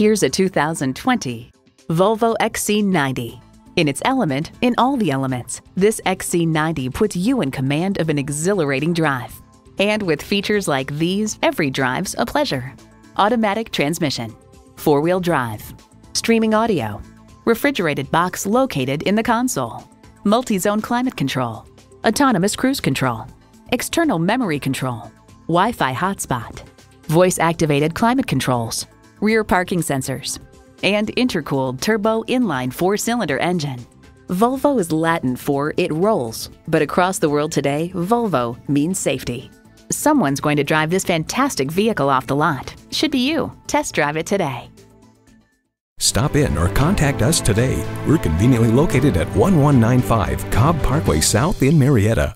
Here's a 2020 Volvo XC90. In its element, in all the elements, this XC90 puts you in command of an exhilarating drive. And with features like these, every drive's a pleasure. Automatic transmission, four-wheel drive, streaming audio, refrigerated box located in the console, multi-zone climate control, autonomous cruise control, external memory control, Wi-Fi hotspot, voice-activated climate controls, rear parking sensors, and intercooled turbo inline four-cylinder engine. Volvo is Latin for it rolls, but across the world today, Volvo means safety. Someone's going to drive this fantastic vehicle off the lot. Should be you. Test drive it today. Stop in or contact us today. We're conveniently located at 1195 Cobb Parkway South in Marietta.